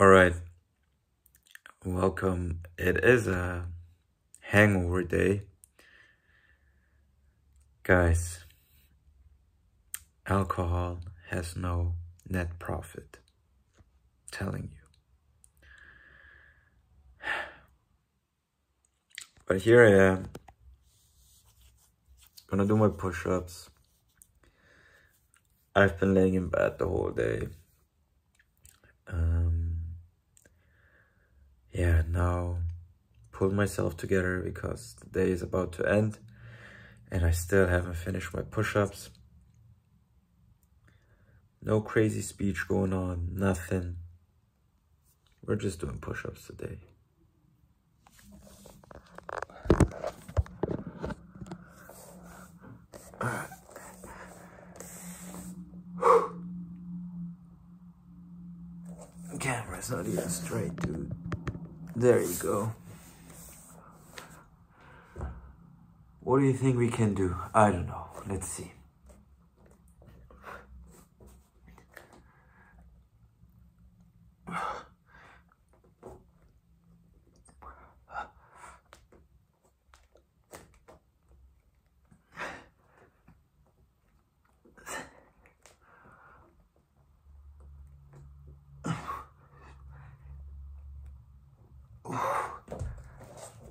All right. Welcome. It is a hangover day. Guys, alcohol has no net profit. telling you. But here I am. Gonna do my push ups. I've been laying in bed the whole day. Yeah, now pull myself together because the day is about to end and I still haven't finished my push-ups. No crazy speech going on, nothing. We're just doing push-ups today. Camera's not even straight, dude. There you go. What do you think we can do? I don't know. Let's see.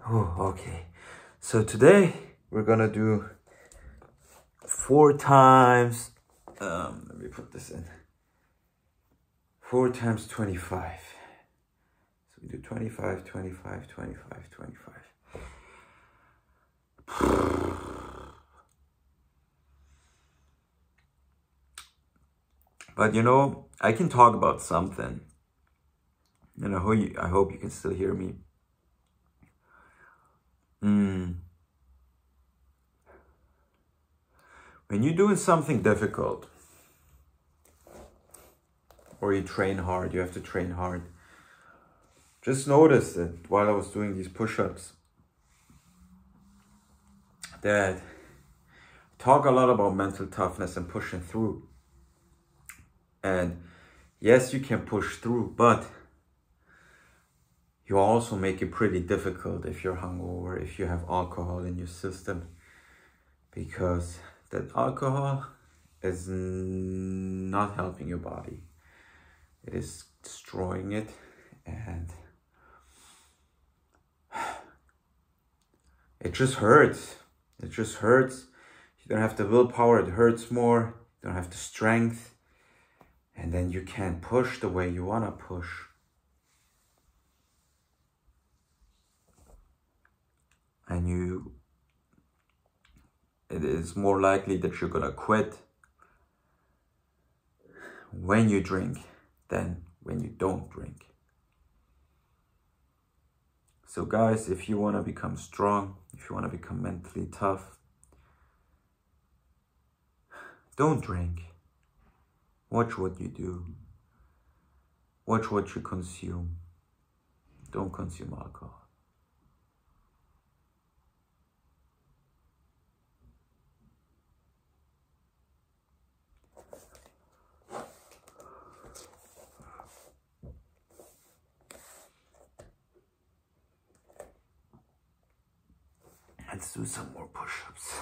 Oh, okay. So today we're gonna do four times, um, let me put this in, four times 25. So we do 25, 25, 25, 25. But you know, I can talk about something. And I hope you, I hope you can still hear me. Mm. When you're doing something difficult, or you train hard, you have to train hard. Just notice that while I was doing these push-ups, that talk a lot about mental toughness and pushing through. And yes, you can push through, but you also make it pretty difficult if you're hungover, if you have alcohol in your system, because that alcohol is not helping your body. It is destroying it and it just hurts. It just hurts. You don't have the willpower, it hurts more. You don't have the strength. And then you can't push the way you want to push. And you it is more likely that you're gonna quit when you drink than when you don't drink. So guys, if you want to become strong, if you want to become mentally tough, don't drink. Watch what you do. Watch what you consume. Don't consume alcohol. Let's do some more push-ups.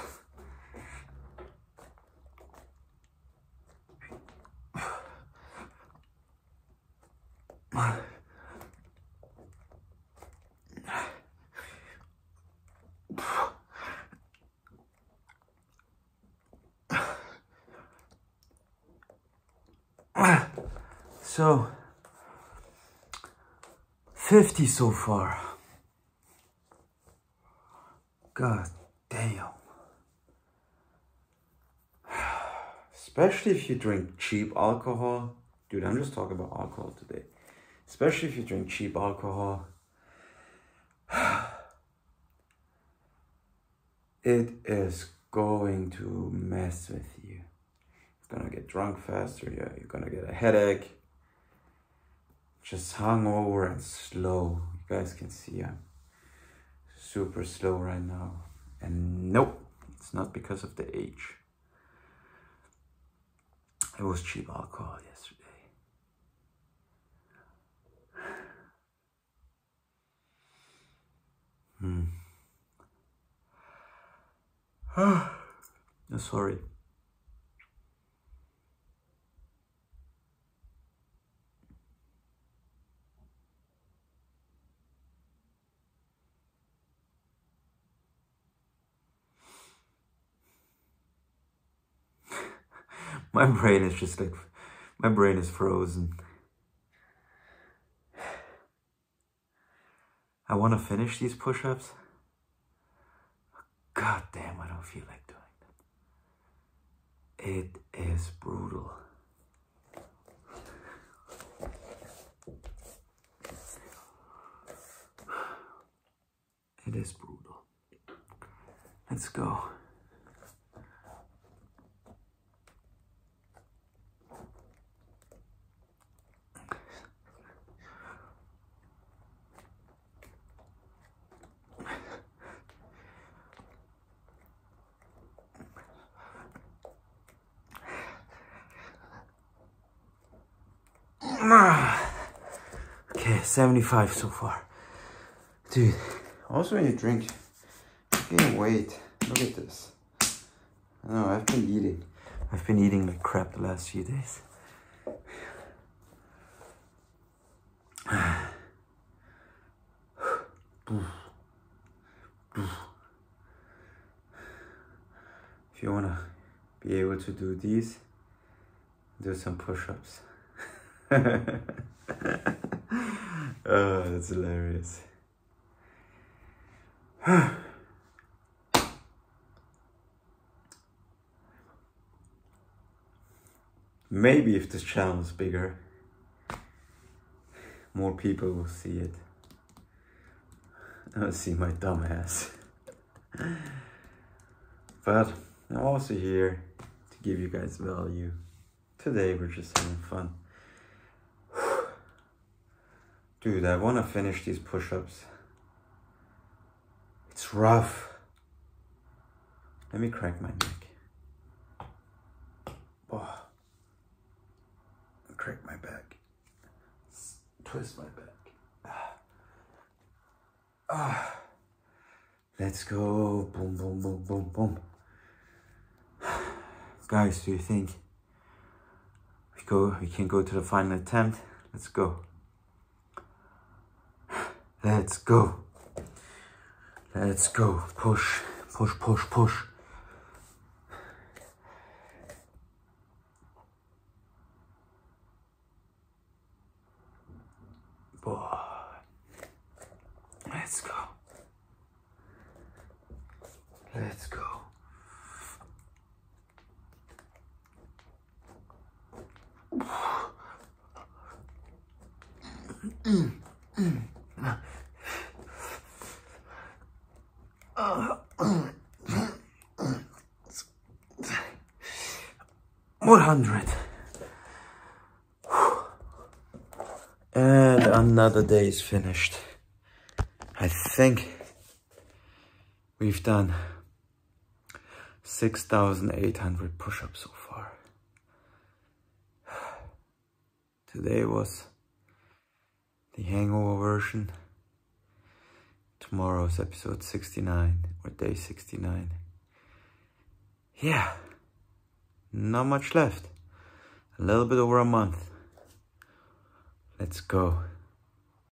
So, 50 so far. God damn. Especially if you drink cheap alcohol. Dude, I'm just talking about alcohol today. Especially if you drink cheap alcohol. It is going to mess with you. You're gonna get drunk faster, yeah, you're gonna get a headache. Just hungover and slow. You guys can see I'm super slow right now. And nope, it's not because of the age. It was cheap alcohol yesterday. Hmm. I'm sorry. My brain is just like, my brain is frozen. I want to finish these push-ups. God damn, I don't feel like doing them. It is brutal. It is brutal. Let's go. Okay, 75 so far. Dude, also when you drink, you gain weight. Look at this. No, I've been eating. I've been eating like crap the last few days. If you wanna be able to do these, do some push-ups. oh, that's hilarious. Maybe if this channel is bigger, more people will see it. I'll see my dumb ass. but I'm also here to give you guys value. Today we're just having fun. Dude, I want to finish these push-ups. It's rough. Let me crack my neck. Oh. Crack my back. Twist my back. Ah. ah. Let's go. Boom, boom, boom, boom, boom. Guys, do you think we go we can go to the final attempt? Let's go. Let's go. Let's go. Push, push, push, push. Boy. Let's go. Let's go. Mm, mm. 100 and another day is finished. I think we've done 6,800 push-ups so far. Today was the hangover version. Tomorrow's episode 69 or day 69 yeah not much left. A little bit over a month. Let's go.